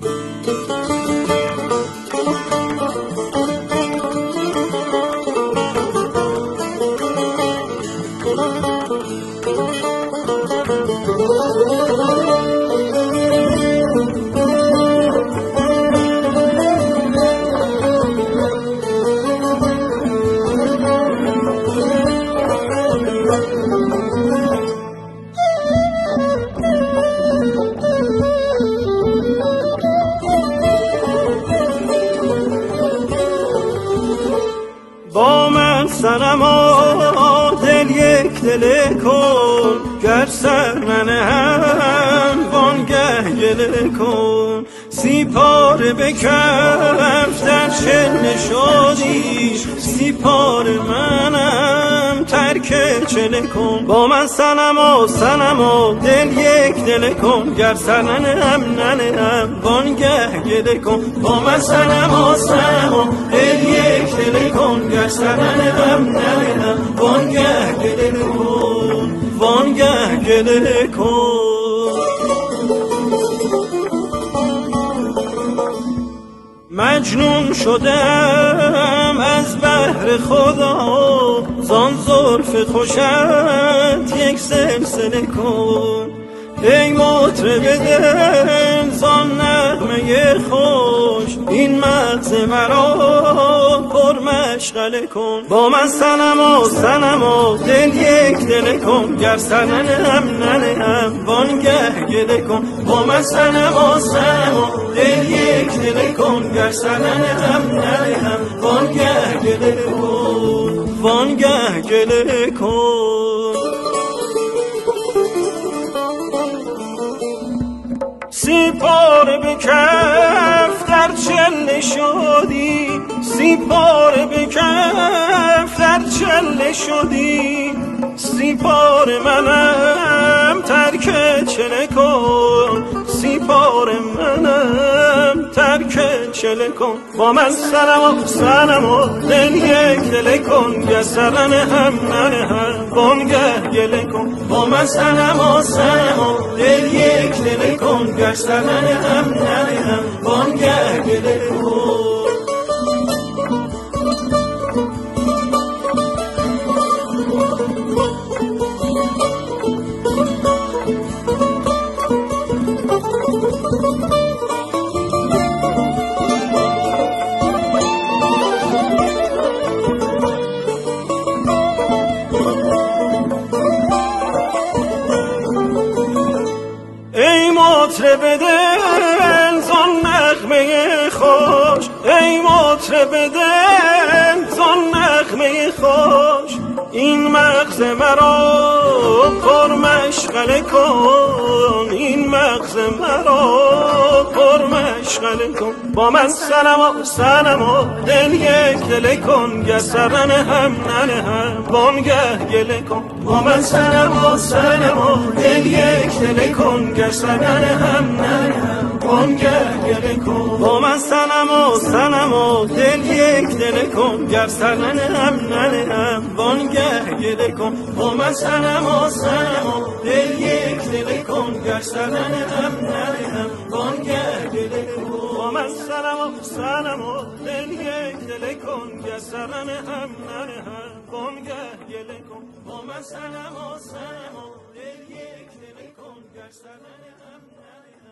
با من سنما دل یک دل کن. گر سر من هم وانگه گله کن. سی پاره بکف در چه نشادی سی پاره منم. ترک چله کن با من سنما سنما دل یک دل کن. گر سر من هم ننه هم وانگه گله کن. با من سنما سنما دل یک دل کن. گر سر من هم ننه هم وانگه گله کن. وانگه گله کن. مجنون شدم از بحر خدا زان ظرف خوشت یک سلسله کن. ای مطرب دل زان نغمه خوش این مغز مرا پر مشغله کن. با من سنما سنما دل یک دل کن. گر سنن هم وانگه گله کن. با من یک دل کن گر ننه هم وانگه گله کن وانگه گله کن. سی پاره به کف در چله شدی سی پاره به کف در چله شدی. سی پاره منم ترک چله کن. سی پاره منم چله کن. با من سنم و سنم و دل یک دل کن گسرن هم ننه هم. بانگه گله کن. با من سنم و سنم و دل یک دل کن گسرن هم ننه هم. مطرب دل زان نغمه خوش. ای مطرب دل این مغز مرا پر مشغله کن. این مغز مرا پر مشغله کن. با من سنما سنما دل یک دل کن. گسرن هم ننه هم بانگه گله کن. با من سنما سنما دل یک دل کن. گسرن هم ننه هم بانگه گله کن. سنما دل یک دل کن گسرن هم ننه هم بانگه گله کن. با من سنما سنما دل یک دل کن. گسرن هم ننه هم بانگه گله کن. با من سنما سنما دل یک دل کن. گسرن هم ننه هم بانگه گله کن. با من سنما سنما دل یک دل کن. گسرن هم ننه